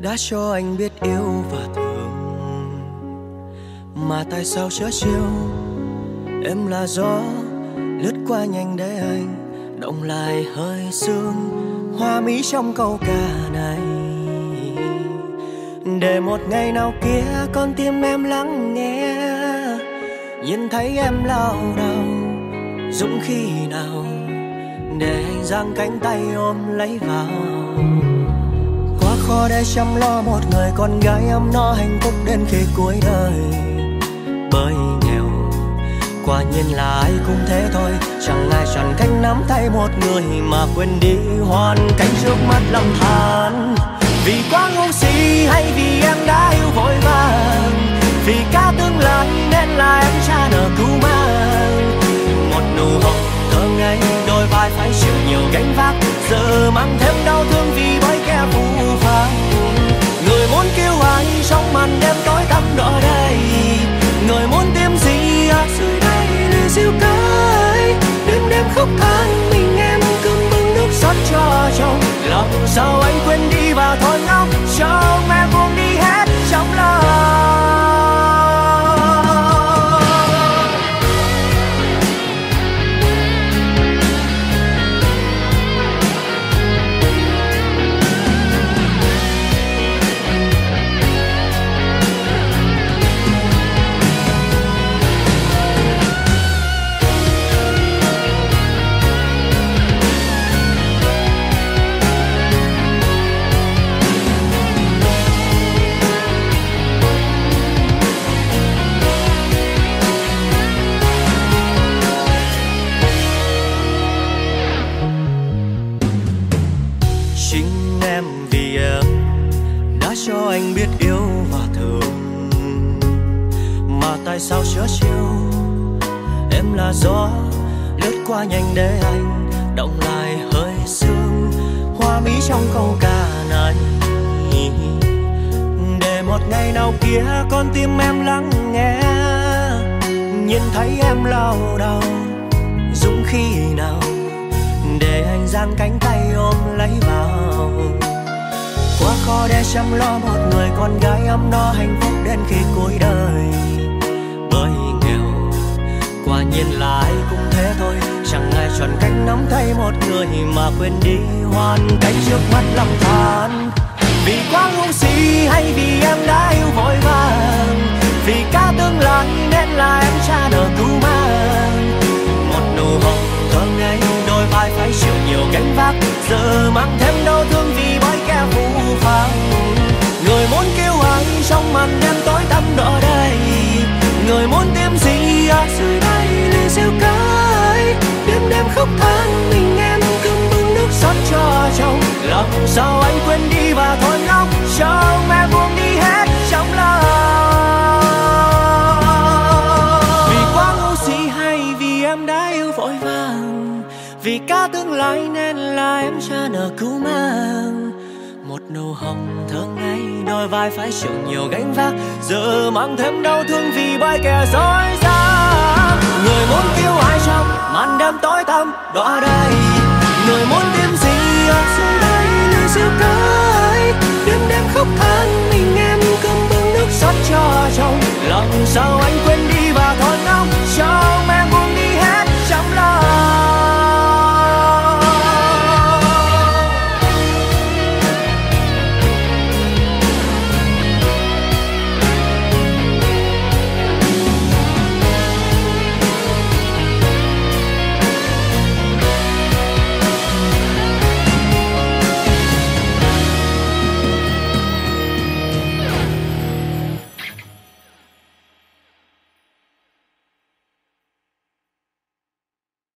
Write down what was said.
đã cho anh biết yêu và thương. Mà tại sao chớ chiêu? Em là gió, lướt qua nhanh để anh động lại hơi sương. Hoa mỹ trong câu ca này. Để một ngày nào kia con tim em lắng nghe. Nhìn thấy em lao đầu dũng khi nào. Để anh giang cánh tay ôm lấy vào khó để chăm lo một người con gái ấm no hạnh phúc đến khi cuối đời. Bởi nghèo, quả nhiên là ai cũng thế thôi. Chẳng ai chọn cách nắm tay một người mà quên đi hoàn cảnh trước mắt lầm than màn đêm tối tăm đỏ đây người muốn tìm gì ở dưới đây để siêu cay đêm đêm khóc than, mình em cơm bưng nước xót cho chồng. Lòng sao đã cho anh biết yêu và thương. Mà tại sao chớ chiều em là gió, lướt qua nhanh để anh động lại hơi sương. Hoa mỹ trong câu ca này. Để một ngày nào kia con tim em lắng nghe. Nhìn thấy em lao đầu dũng khi nào. Để anh giang cánh tay ôm lấy vào quá khó để chăm lo một người con gái ấm no hạnh phúc đến khi cuối đời. Bởi nghèo, quả nhiên là ai cũng thế thôi. Chẳng ai chọn cách nắm tay một người mà quên đi hoàn cảnh trước mắt lầm than. Vì quá ngu si hay vì em đã yêu vội vàng. Vì cả tương lai nên là em cha nợ cứu khóc than, mình em cơm bưng nước xót cho chồng. Lòng sao anh quên đi và thôi ngóc cho mẹ buông đi hết trong lòng. Vì quá ngu si hay vì em đã yêu vội vàng, vì cả tương lai nên là em cha nợ cứu mang một nụ hồng thơ ngây, đôi vai phải chịu nhiều gánh vác, giờ mang thêm đau thương vì bởi kẻ dối gian người muốn kêu ai trong tối tăm đó đây